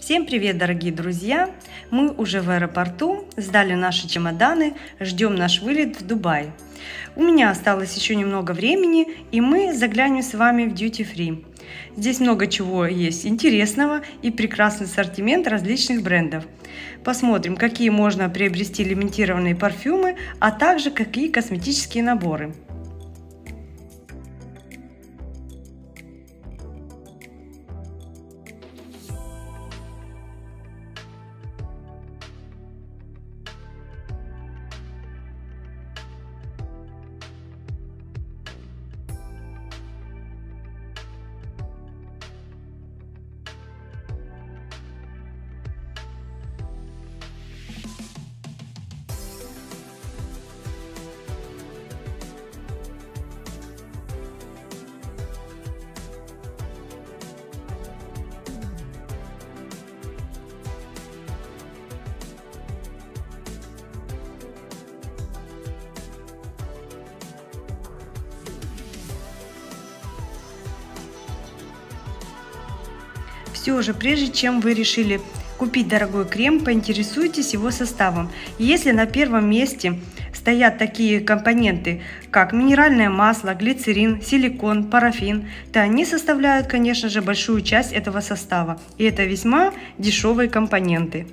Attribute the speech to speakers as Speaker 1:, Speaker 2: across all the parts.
Speaker 1: Всем привет, дорогие друзья! Мы уже в аэропорту, сдали наши чемоданы, ждем наш вылет в Дубай. У меня осталось еще немного времени, и мы заглянем с вами в Duty Free. Здесь много чего есть интересного и прекрасный ассортимент различных брендов. Посмотрим, какие можно приобрести лимитированные парфюмы, а также какие косметические наборы. Все же, прежде чем вы решили купить дорогой крем, поинтересуйтесь его составом. Если на первом месте стоят такие компоненты, как минеральное масло, глицерин, силикон, парафин, то они составляют, конечно же, большую часть этого состава. И это весьма дешевые компоненты.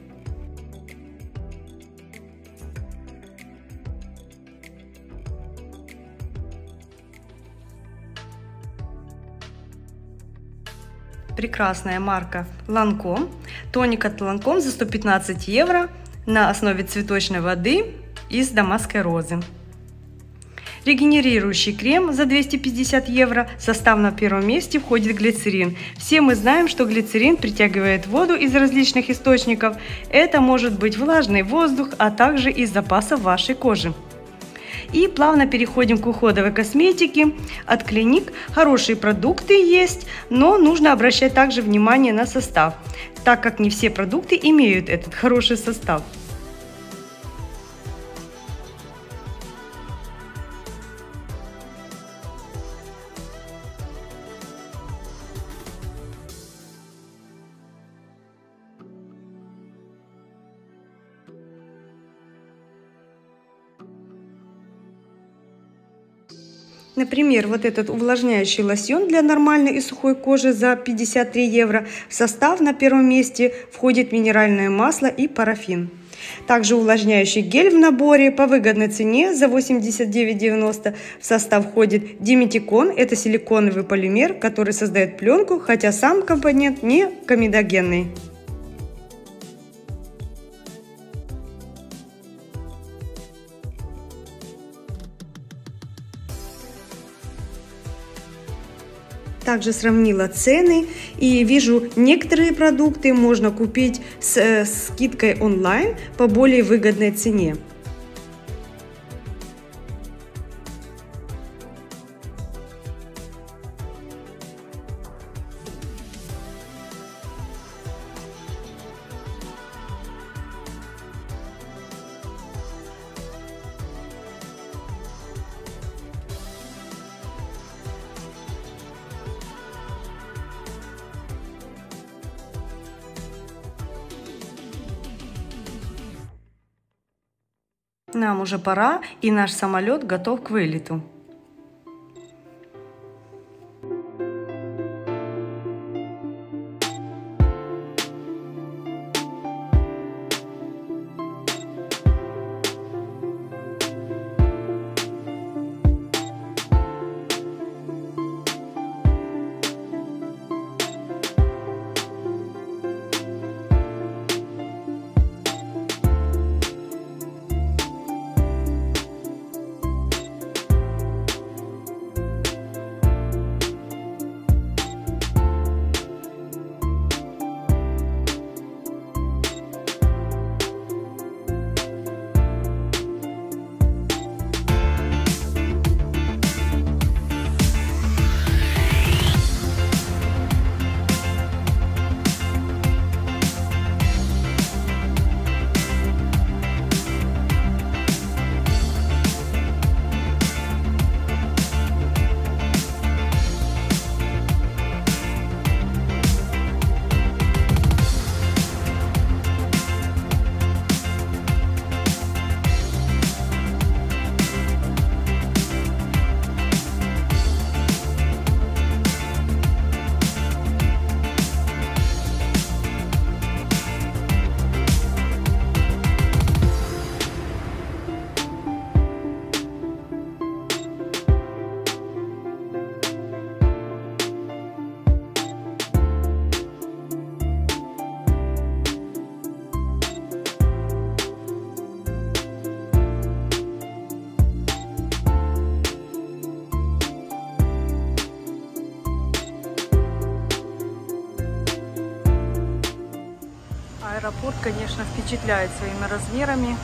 Speaker 1: Прекрасная марка Lancome. Тоник от Lancome за 115 евро на основе цветочной воды из дамасской розы. Регенерирующий крем за 250 евро. Состав на первом месте входит глицерин. Все мы знаем, что глицерин притягивает воду из различных источников. Это может быть влажный воздух, а также из запасов вашей кожи. И плавно переходим к уходовой косметике от клиник. Хорошие продукты есть, но нужно обращать также внимание на состав, так как не все продукты имеют этот хороший состав. Например, вот этот увлажняющий лосьон для нормальной и сухой кожи за 53 евро. В состав на первом месте входит минеральное масло и парафин. Также увлажняющий гель в наборе по выгодной цене за 89,90. В состав входит диметикон, это силиконовый полимер, который создает пленку, хотя сам компонент не комедогенный. Также сравнила цены и вижу, некоторые продукты можно купить с э, скидкой онлайн по более выгодной цене. Нам уже пора, и наш самолет готов к вылету. Аэропорт, конечно, впечатляет своими размерами.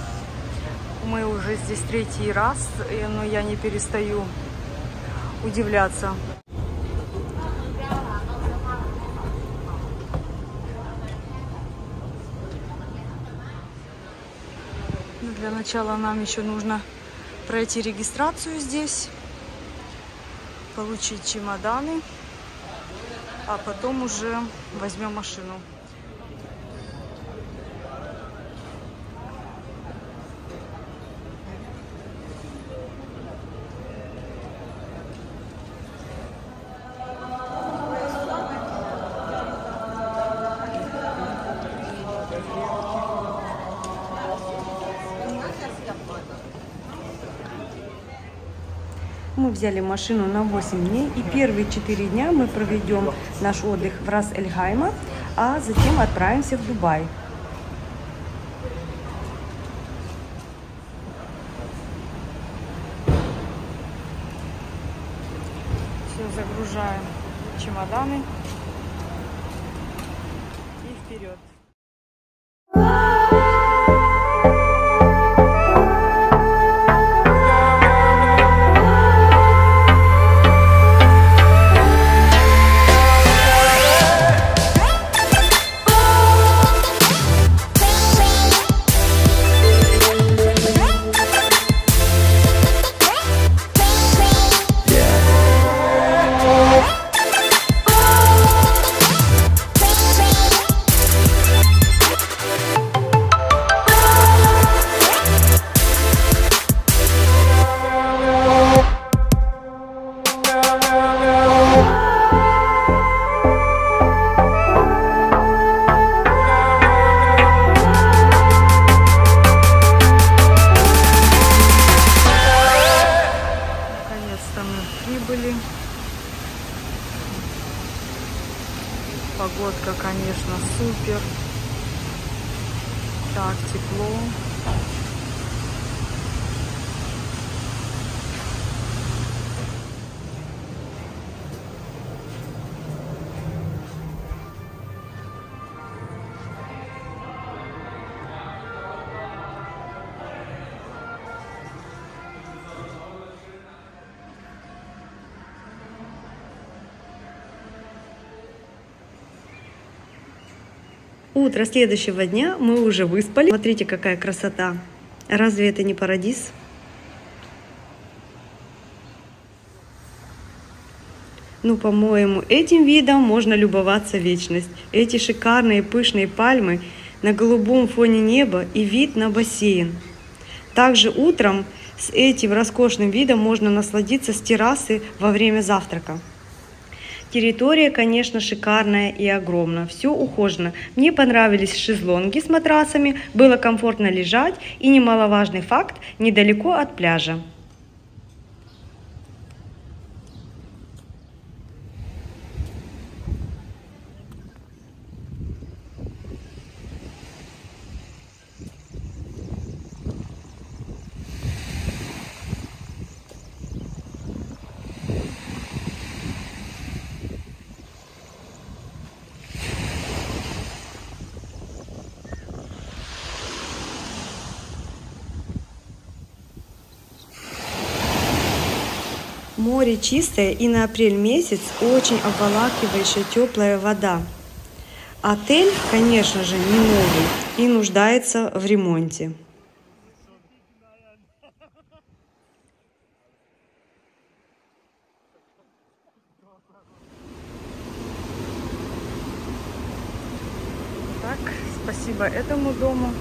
Speaker 1: Мы уже здесь третий раз, но я не перестаю удивляться. Ну, для начала нам еще нужно пройти регистрацию здесь, получить чемоданы, а потом уже возьмем машину. Мы взяли машину на 8 дней, и первые 4 дня мы проведем наш отдых в Рас-Эль-Хайма, а затем отправимся в Дубай. Все, загружаем чемоданы Утро следующего дня мы уже выспали. Смотрите, какая красота. Разве это не парадиз? Ну, по-моему, этим видом можно любоваться вечность. Эти шикарные пышные пальмы на голубом фоне неба и вид на бассейн. Также утром с этим роскошным видом можно насладиться с террасы во время завтрака. Территория, конечно, шикарная и огромная. Все ухожено. Мне понравились шезлонги с матрасами, было комфортно лежать и немаловажный факт, недалеко от пляжа. Море чистое и на апрель месяц очень обволакивающая теплая вода. Отель, конечно же, не новый и нуждается в ремонте. Так, спасибо этому дому.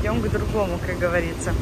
Speaker 1: Идем к другому, как говорится.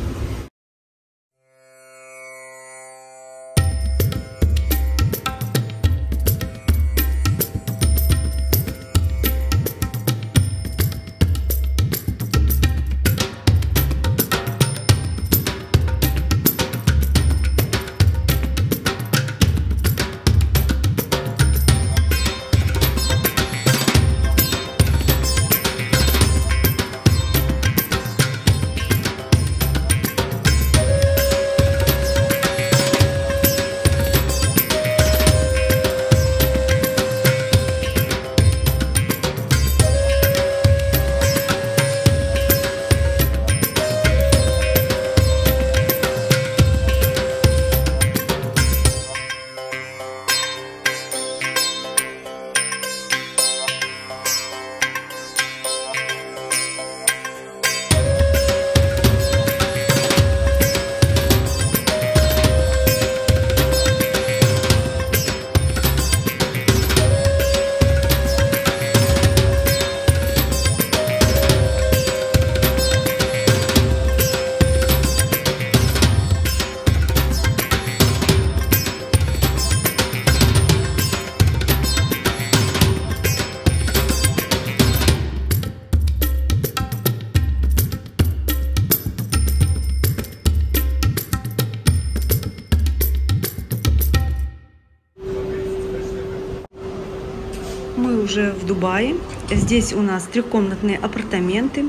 Speaker 1: Дубае. Здесь у нас трехкомнатные апартаменты.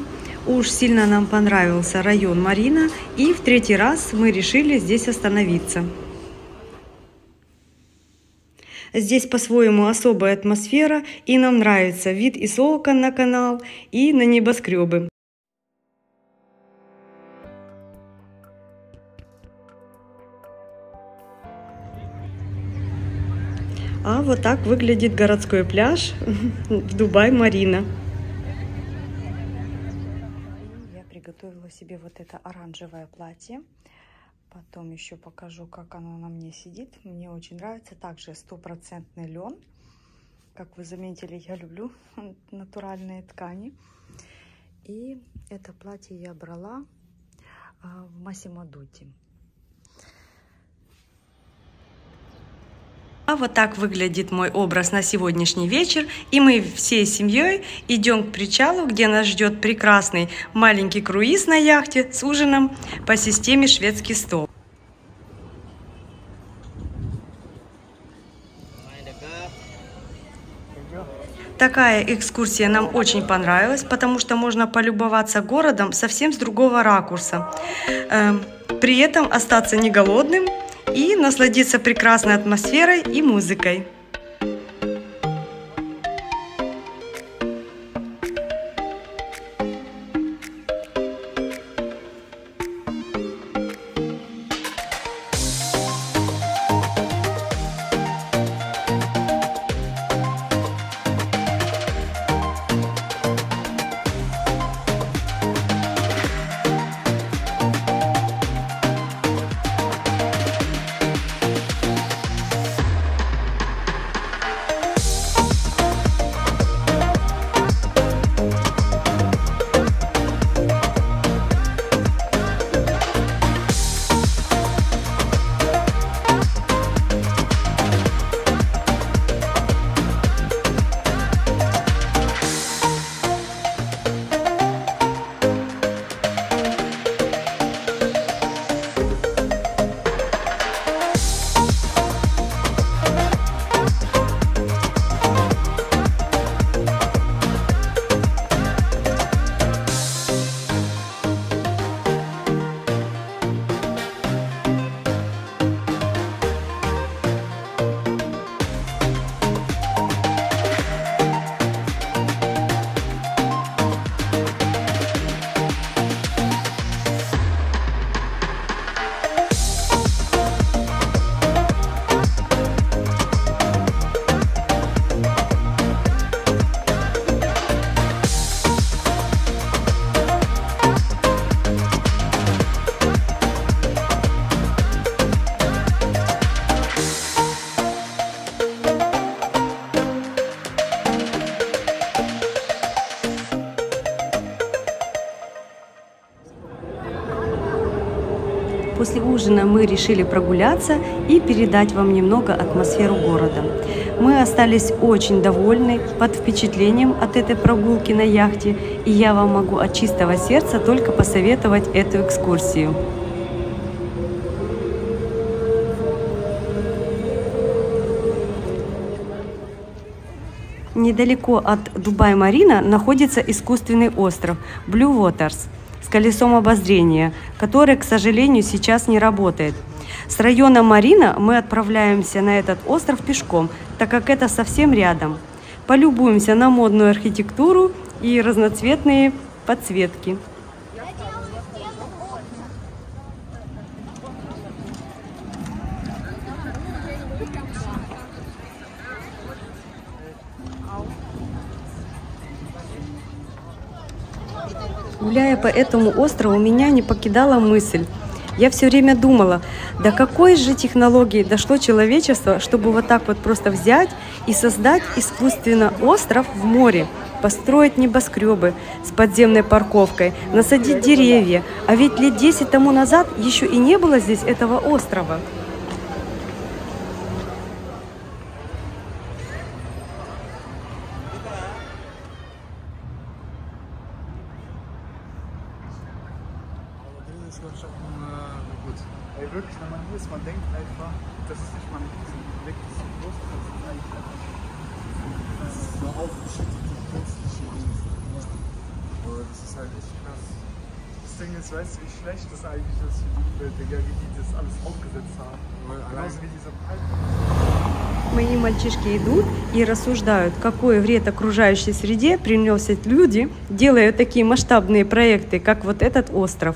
Speaker 1: Уж сильно нам понравился район Марина, и в третий раз мы решили здесь остановиться. Здесь по-своему особая атмосфера, и нам нравится вид и с окон на канал, и на небоскребы. А вот так выглядит городской пляж в Дубай-Марина. Я приготовила себе вот это оранжевое платье. Потом еще покажу, как оно на мне сидит. Мне очень нравится. Также стопроцентный лен. Как вы заметили, я люблю натуральные ткани. И это платье я брала а, в Массимо Вот так выглядит мой образ на сегодняшний вечер. И мы всей семьей идем к причалу, где нас ждет прекрасный маленький круиз на яхте с ужином по системе шведский стол. Такая экскурсия нам очень понравилась, потому что можно полюбоваться городом совсем с другого ракурса. Эм, при этом остаться не голодным и насладиться прекрасной атмосферой и музыкой. Мы решили прогуляться и передать вам немного атмосферу города. Мы остались очень довольны, под впечатлением от этой прогулки на яхте, и я вам могу от чистого сердца только посоветовать эту экскурсию. Недалеко от Дубай-Марина находится искусственный остров Blue Waters – с колесом обозрения, который, к сожалению, сейчас не работает. С района Марина мы отправляемся на этот остров пешком, так как это совсем рядом. Полюбуемся на модную архитектуру и разноцветные подсветки. Гуляя по этому острову, меня не покидала мысль. Я все время думала, до какой же технологии дошло человечество, чтобы вот так вот просто взять и создать искусственно остров в море, построить небоскребы с подземной парковкой, насадить деревья. А ведь лет 10 тому назад еще и не было здесь этого острова.
Speaker 2: Ist schon äh, gut. Ey, wirklich, wenn man hier ist, man denkt einfach, das ist nicht mal ein Blick, das ist so groß, das ist eigentlich einfach so aufgeschüttete künstliche Insel. Aber das ist halt echt krass. Das Ding ist, weißt du, wie schlecht das eigentlich ist für die Umwelt, Digga, wie die das alles aufgesetzt haben. Genauso wie diese Palmen.
Speaker 1: Мои мальчишки идут и рассуждают, какой вред окружающей среде приносят люди, делая такие масштабные проекты, как вот этот остров.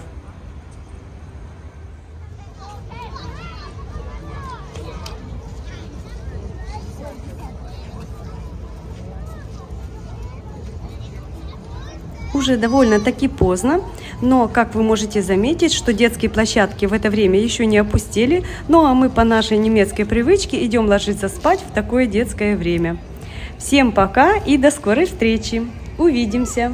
Speaker 1: Уже довольно-таки поздно, но, как вы можете заметить, что детские площадки в это время еще не опустили, ну а мы по нашей немецкой привычке идем ложиться спать в такое детское время. Всем пока и до скорой встречи! Увидимся!